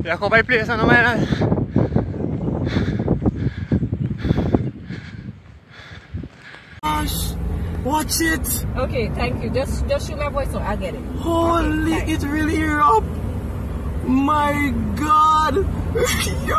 Ya ako by place ano man. Ah? Gosh, watch it. Okay, thank you. Just just shoot my voice so I'll get it. Holy, Okay, it's really up. My God.